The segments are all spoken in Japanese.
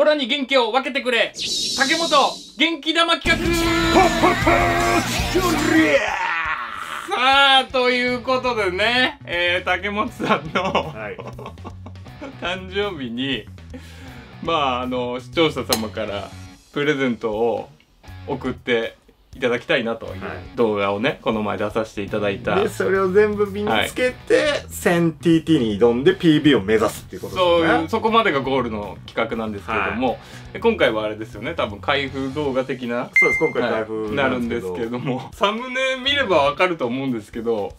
オラに元気を分けてくれ。竹本元気玉企画。さあということでね、えー、竹本さんの、はい、誕生日にまああの視聴者様からプレゼントを送っていただきたいなという動画をね、はい、この前出させていただいた。でそれを全部身につけて、はい、1000TT に挑んで PB を目指すっていうことですね。そうそこまでがゴールの企画なんですけれども、はい、今回はあれですよね。多分開封動画的なそうです。今回開封なるんですけれども。サムネ見ればわかると思うんですけど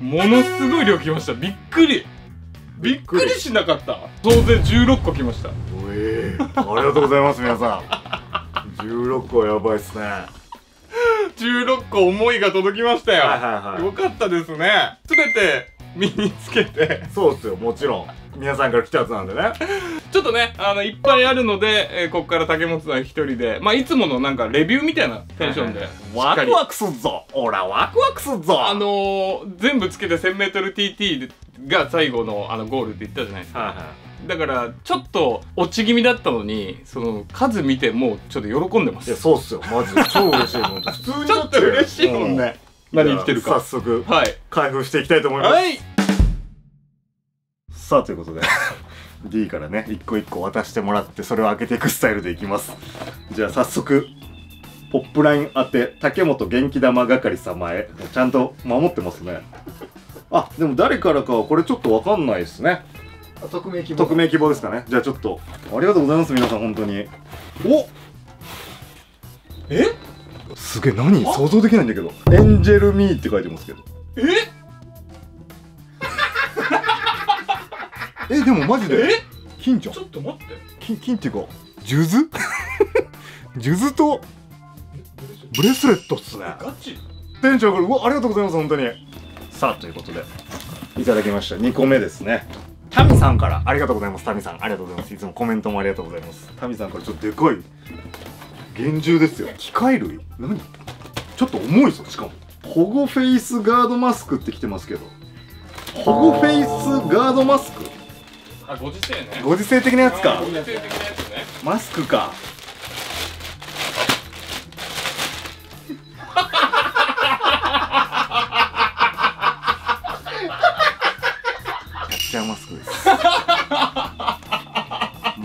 ものすごい量きました。びっくり。びっくりしなかった。総勢16個来ました。ええー、ありがとうございます皆さん。16個やばいっすね16個思いが届きましたよ、はいはいはい、よかったですね。全て身につけて。そうっすよもちろん。皆さんから来たやつなんでね。ちょっとねあのいっぱいあるので、えー、ここから竹本さん一人で。まあいつものなんかレビューみたいなテンションで、ワクワクすっぞ。ほらワクワクすっぞ。あのー、全部つけて 1000mTT が最後のあのゴールって言ったじゃないですか、はいはいだからちょっと落ち気味だったのにその数見てもうちょっと喜んでます。いやそうっすよ。マジで。超嬉しいもん。普通にちょっと嬉しいもんね、何言ってるか。早速はい。開封していきたいと思います。はい。さあということで D からね一個一個渡してもらってそれを開けていくスタイルでいきます。じゃあ早速ポップライン当て竹本元気玉係様へ。ちゃんと守ってますね。あでも誰からかはこれちょっとわかんないですね匿名希望。匿名希望ですかね。じゃあちょっと。ありがとうございます皆さん本当に。お！え？すげえ何？想像できないんだけど。エンジェルミーって書いてますけど。え？えでもマジで？え？金ちゃん？ちょっと待って。金金っていうか数珠？数珠と？ブレスレットっすね。ガチ。店長これうわありがとうございます本当に。さあということで。いただきました。2個目ですねさんから。ありがとうございます。タミさんありがとうございます。いつもコメントもありがとうございます。タミさんからちょっとでかい厳重ですよ。機械類？何？ちょっと重いぞしかも。保護フェイスガードマスクって来てますけど。保護フェイスガードマスク？あご時世ね。ご時世的なやつか。ご時世的なやつね。マスクか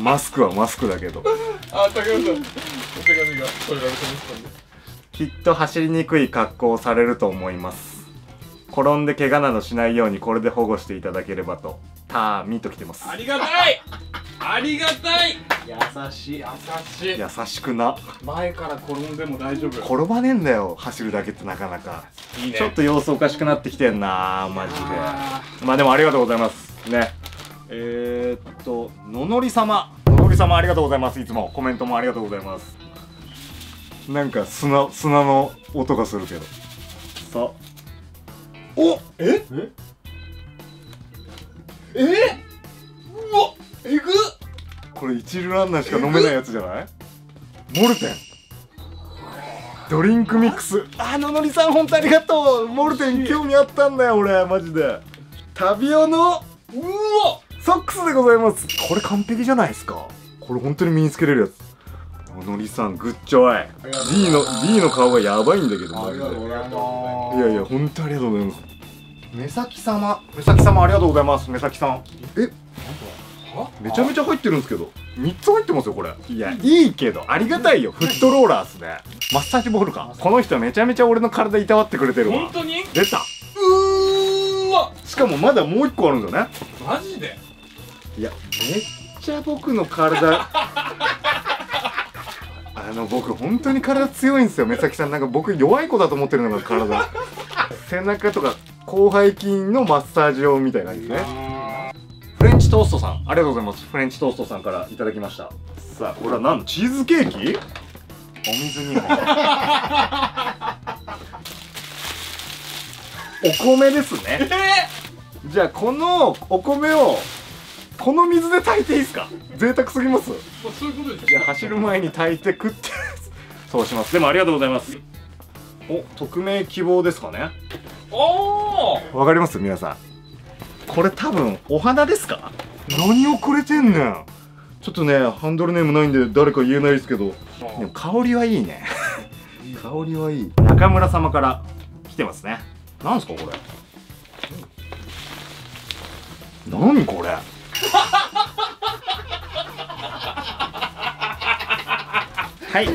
マスクはマスクだけど。あ竹内さんお手紙が添えられてますね。きっと走りにくい格好をされると思います。転んで怪我などしないようにこれで保護していただければと。ターミときてます。ありがたい。ありがたい。優しい優しい。優しくな。前から転んでも大丈夫転ばねえんだよ走るだけってなかなか。いい、ね、ちょっと様子おかしくなってきてんなマジで。まあでもありがとうございます。ね。えー、っとののり様様ありがとうございます。いつもコメントもありがとうございます。なんか砂砂の音がするけど。さ。おえ？え？え？うわえぐこれ一流ランナーしか飲めないやつじゃない？モルテン。ドリンクミックス。あののりさん本当ありがとう。モルテン興味あったんだよ俺マジで。タビオのうわソックスでございます。これ完璧じゃないですか？これ本当に身につけれるやつ。のりさんグッチョアイ。D の D の顔がやばいんだけどマジで。いやいや本当ありがとうございます。目先様。目先様ありがとうございます。目先さん。え？めちゃめちゃ入ってるんですけど3つ入ってますよこれ。いや。いいけどありがたいよ。フットローラーっすね。マッサージボールか。この人めちゃめちゃ俺の体いたわってくれてるわ。本当に？出た。うーわ。しかもまだもう1個あるんだよね。マジで？いやめっちゃ僕の体。あの僕本当に体強いんですよ。目先さんなんか僕弱い子だと思ってるのが体。背中とか広背筋のマッサージ用みたいな感じですね。フレンチトーストさん。ありがとうございます。フレンチトーストさんからいただきました。さあこれは何チーズケーキ？お水2本 お米ですね、えー、じゃあこのお米をこの水で炊いていいですか？贅沢すぎます。まあ、そういうことですじゃあ走る前に炊いて食って。そうします。でもありがとうございます。お匿名希望ですかね？おおわかります？皆さん。これ多分お花ですか？何をくれてんねん。ちょっとねハンドルネームないんで誰か言えないですけど。でも香りはいいね。香りはいい。中村様から来てますね。なんすかこれ？何これ？はい。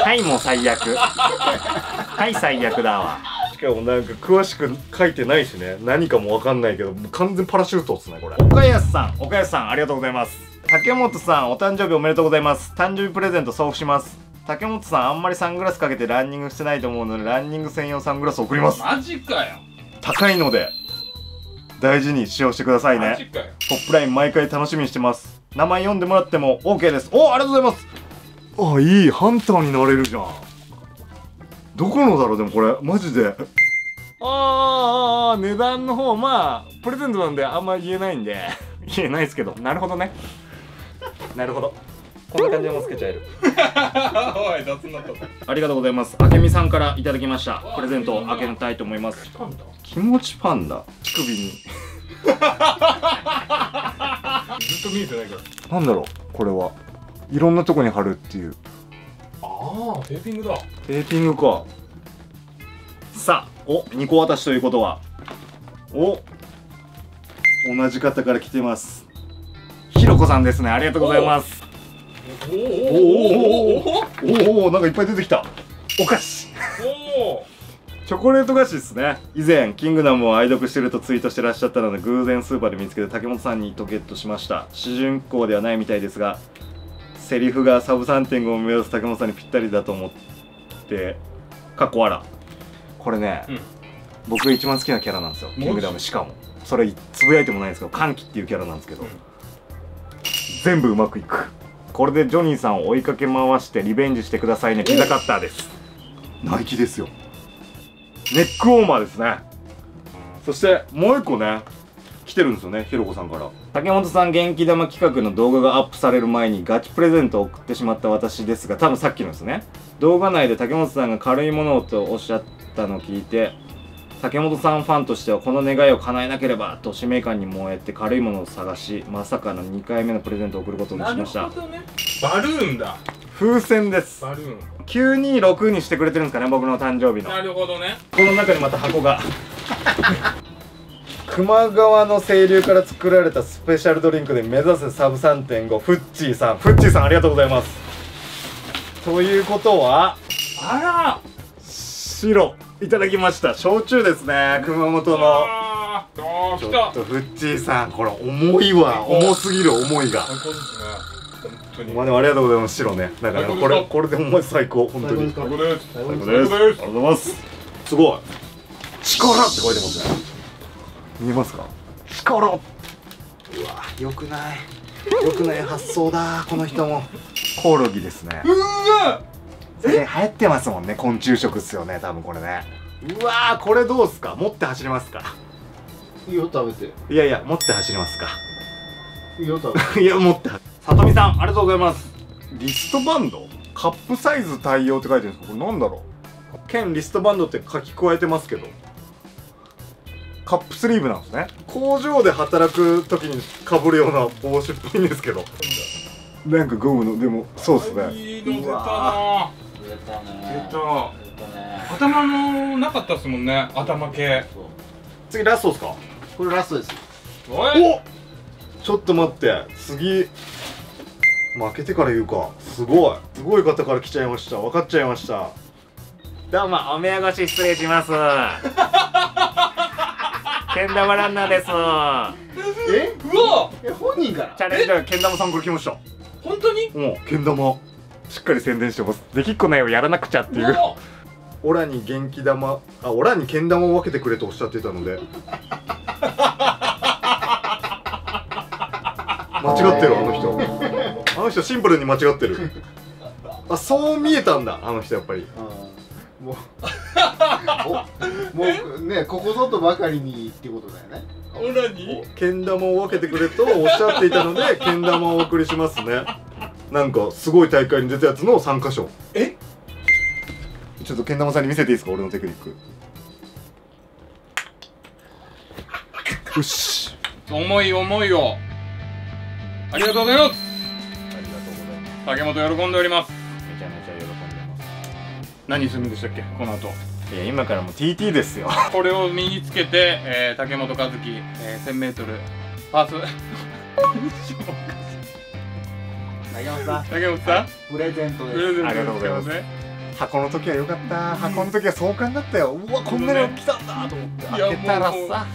はいもう最悪。はい最悪だわ。しかもなんか詳しく書いてないしね。何かもわかんないけどもう完全パラシュートっすねこれ。岡安さん岡安さんありがとうございます。竹本さんお誕生日おめでとうございます。誕生日プレゼント送付します。竹本さんあんまりサングラスかけてランニングしてないと思うのでランニング専用サングラス送ります。マジかよ。高いので大事に使用してくださいね。マジかよ。トップライン毎回楽しみにしてます。名前読んでもらっても OK です。おありがとうございますあいいハンターになれるじゃん。どこのだろうでもこれ。マジで。あー値段の方まあプレゼントなんであんま言えないんで。言えないですけど。なるほどね。なるほど。こんな感じでもつけちゃえる。おい雑なとこ。ありがとうございます。あけみさんからいただきました。プレゼントを開けたいと思います。気持ちパンダ。乳首に。ずっと見えてないからなんだろうこれはいろんなとこに貼るっていう。ああテーピングだ。テーピングか。さあお2個渡しということは。お同じ方から来てます。ひろこさんですね。ありがとうございます。おおおおおおなんかいっぱい出てきた。お菓子。おチョコレート菓子ですね。以前「キングダム」を愛読してるとツイートしてらっしゃったので偶然スーパーで見つけて竹本さんにとゲットしました主人公ではないみたいですがセリフがサブ3.5を目指す竹本さんにぴったりだと思ってかっこ笑これね、うん。僕が一番好きなキャラなんですよ。キングダムしかも。それつぶやいてもないんですけど歓喜っていうキャラなんですけど、うん全部うまくいく。これでジョニーさんを追いかけ回してリベンジしてくださいね。ピザカッターです。ナイキですよ。ネックウォーマーですね。そしてもう一個ね来てるんですよねひろこさんから。竹本さん元気玉企画の動画がアップされる前にガチプレゼントを送ってしまった私ですが多分さっきのですね。動画内で竹本さんが軽いものをとおっしゃったのを聞いて竹本さんファンとしてはこの願いを叶えなければと使命感に燃えて軽いものを探しまさかの2回目のプレゼントを送ることにしました。どね。バルーンだ。風船です。バルーン。926にしてくれてるんですかね僕の誕生日の。なるほどね。この中にまた箱が球磨川の清流から作られたスペシャルドリンクで目指せサブ3.5フッチーさん。フッチーさんありがとうございます。ということはあら白いただきました。焼酎ですね熊本の。ちょっとフッチーさんこれ重いわ。重すぎる思いが。まあでもありがとうございます白ね。だからこれこれで重い最高。本当に。最高です。最高です。ありがとうございます。すごい。力って書いてますね見えますか？力。うわよくない。よくない発想だこの人も。コオロギですね。う流行ってますもんね昆虫食っすよね多分これね。うわーこれどうっすか？持って走りますか？いいよ食べて。いやいや持って走りますか？いいよ食べて。いや持って。さとみさんありがとうございます。リストバンド？カップサイズ対応って書いてるんですか？これなんだろう？兼リストバンドって書き加えてますけどカップスリーブなんですね。工場で働く時にかぶるような帽子っぽいんですけど。なんかゴムのでもそうですね。いいの出たうなわ出たね出た。出た。ね頭のなかったっすもんね。頭系。次ラストですか？これラストです。おちょっと待って。次。負けてから言うか。すごい。すごい方から来ちゃいました。分かっちゃいました。どうもお目汚し失礼します けん玉ランナーです。え？うわ！え本人から？チャレンジャーけん玉さんから来ました本当に？もうけん玉しっかり宣伝してます。できっこないをやらなくちゃっていう。オラに元気玉あオラにけん玉を分けてくれとおっしゃっていたので。間違ってるあの人。あの人シンプルに間違ってる。あそう見えたんだあの人やっぱり。うんもうおもうねここぞとばかりにってことだよね。オラにけん玉を分けてくれとおっしゃっていたので けん玉をお送りしますね。なんかすごい大会に出たやつの参加賞え？ちょっとけん玉さんに見せていいですか？俺のテクニック。よし。重い重いよありがとうございます。竹本喜んでおります。めちゃめちゃ喜んでます。何するんでしたっけ？この後いや今からもう TT ですよ。これを身につけて、えー、竹本和樹、えー、1000m パース。竹本さん。竹本さん。プレゼントです。ありがとうございます。ね箱の時は良かった。箱の時は壮観だったよ。うわこんなの来たんだと思って。いや開けたらさ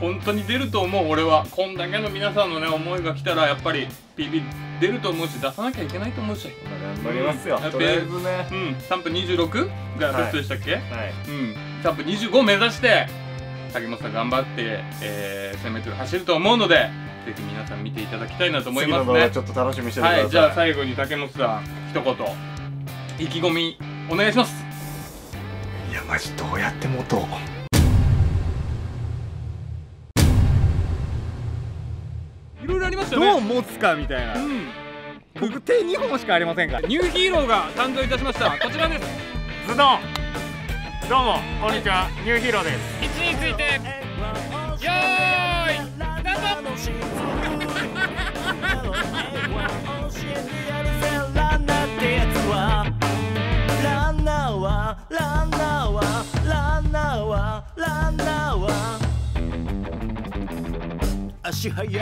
本当に出ると思う俺は。こんだけの皆さんのね思いが来たらやっぱり PB 出ると思うし出さなきゃいけないと思うし。頑張りますよ。うんとりあえずね。うん。3分26がベストでしたっけ、はい。うん。3分25目指して竹本さん頑張って、えー、1000m 走ると思うのでぜひ皆さん見ていただきたいなと思い次ますね。ちょっと楽しみにしててください。はい。じゃあ最後に竹本さん一言意気込みお願いします。いやマジどうやって持とうどう持つかみたいな。うん。僕手2本しかありませんから。ニューヒーローが誕生いたしました。こちらです。ズドン。どうもこんにちは。ニューヒーローです。位置について。よーいスタート。ランナーってやつはランナーはランナーはランナーはランナーは。足速い